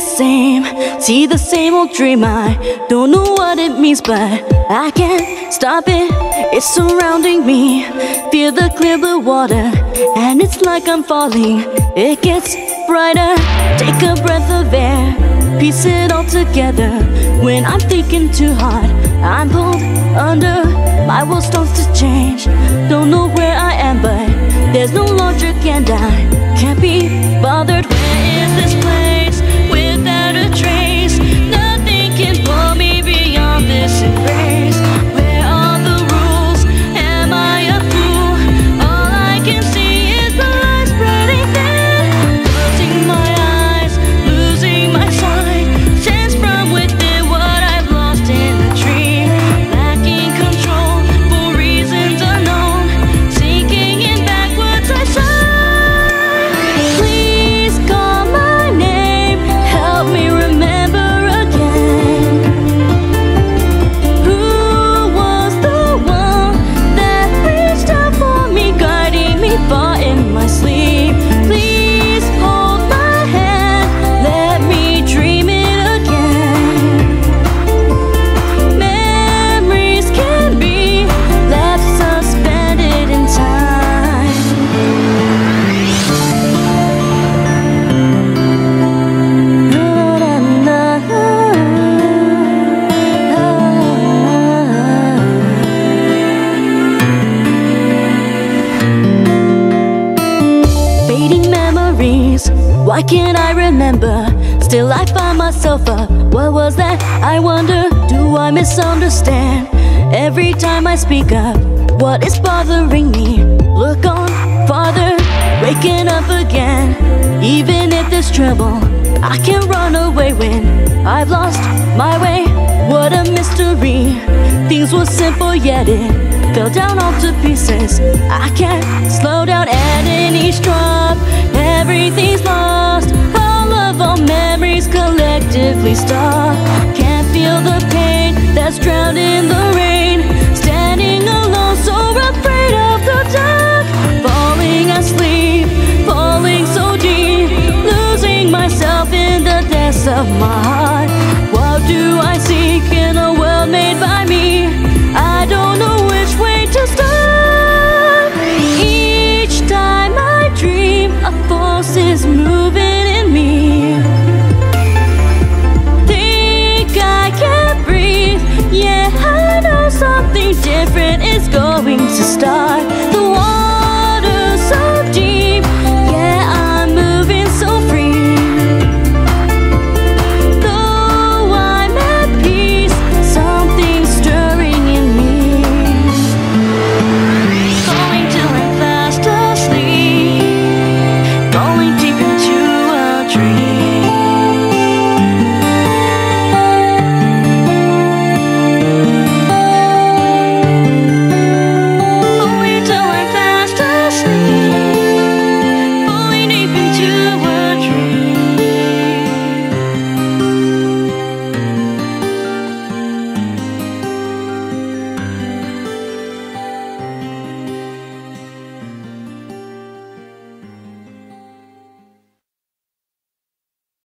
same. See the same old dream. I don't know what it means, but I can't stop it. It's surrounding me. Feel the clear blue water, and it's like I'm falling. It gets brighter. Take a breath of air, piece it all together. When I'm thinking too hard, I'm pulled under. My world starts to change. Don't know where I am, but there's no logic, and I can't be bothered. Why can't I remember? Still, I find myself up. What was that? I wonder, do I misunderstand? Every time I speak up, what is bothering me? Look on farther, waking up again. Even if there's trouble, I can run away when I've lost my way. What a mystery. Things were simple, yet it fell down all to pieces. I can't slow down at any drop. Everything's lost. All of our memories collectively stop. Can't feel the pain that's drowned in the rain. Standing alone, so afraid of the dark. Falling asleep, falling so deep. Losing myself in the depths of my heart. going to stop.